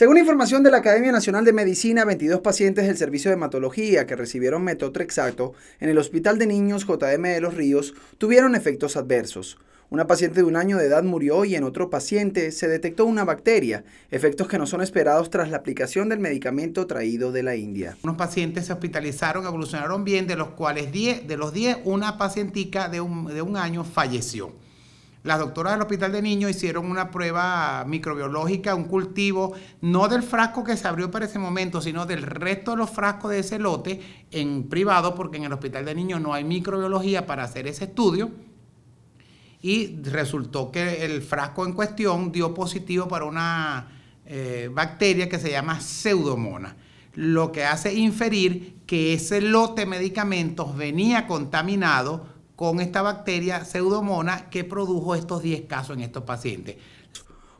Según información de la Academia Nacional de Medicina, 22 pacientes del servicio de hematología que recibieron metotrexato en el Hospital de Niños JM de los Ríos tuvieron efectos adversos. Una paciente de un año de edad murió y en otro paciente se detectó una bacteria, efectos que no son esperados tras la aplicación del medicamento traído de la India. Unos pacientes se hospitalizaron, evolucionaron bien, de los cuales 10, de los 10, una pacientica de un, de un año falleció. Las doctoras del Hospital de Niños hicieron una prueba microbiológica, un cultivo, no del frasco que se abrió para ese momento, sino del resto de los frascos de ese lote en privado, porque en el Hospital de Niños no hay microbiología para hacer ese estudio. Y resultó que el frasco en cuestión dio positivo para una eh, bacteria que se llama pseudomona lo que hace inferir que ese lote de medicamentos venía contaminado con esta bacteria pseudomona que produjo estos 10 casos en estos pacientes.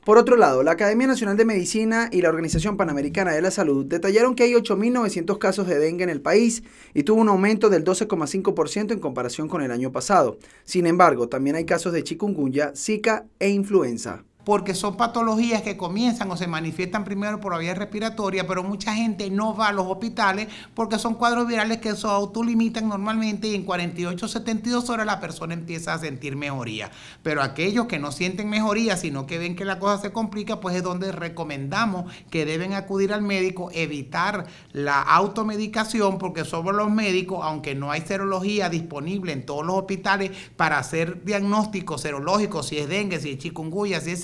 Por otro lado, la Academia Nacional de Medicina y la Organización Panamericana de la Salud detallaron que hay 8.900 casos de dengue en el país y tuvo un aumento del 12,5% en comparación con el año pasado. Sin embargo, también hay casos de chikungunya, zika e influenza porque son patologías que comienzan o se manifiestan primero por la vía respiratoria, pero mucha gente no va a los hospitales porque son cuadros virales que se autolimitan normalmente y en 48 72 horas la persona empieza a sentir mejoría. Pero aquellos que no sienten mejoría, sino que ven que la cosa se complica, pues es donde recomendamos que deben acudir al médico, evitar la automedicación, porque somos los médicos, aunque no hay serología disponible en todos los hospitales para hacer diagnósticos serológicos, si es dengue, si es chikungunya, si es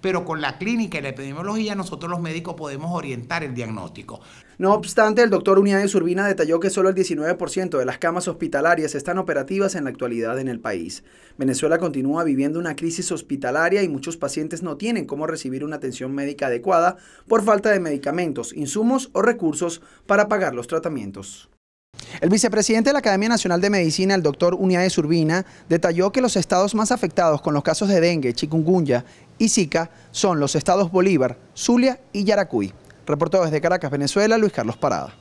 pero con la clínica y la epidemiología nosotros los médicos podemos orientar el diagnóstico. No obstante, el doctor Unidades Urbina detalló que solo el 19% de las camas hospitalarias están operativas en la actualidad en el país. Venezuela continúa viviendo una crisis hospitalaria y muchos pacientes no tienen cómo recibir una atención médica adecuada por falta de medicamentos, insumos o recursos para pagar los tratamientos. El vicepresidente de la Academia Nacional de Medicina, el doctor Uniades Urbina, detalló que los estados más afectados con los casos de dengue, chikungunya y Zika son los estados Bolívar, Zulia y Yaracuy. Reportado desde Caracas, Venezuela, Luis Carlos Parada.